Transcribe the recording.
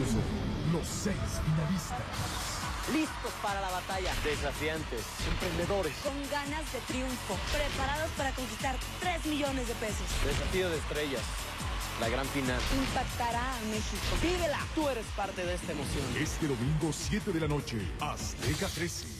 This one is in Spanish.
Los seis finalistas. Listos para la batalla. Desafiantes, emprendedores. Con ganas de triunfo. Preparados para conquistar 3 millones de pesos. Desafío de estrellas. La gran final. Impactará a México. Vívela. Tú eres parte de esta emoción. Este domingo, 7 de la noche, Azteca 13.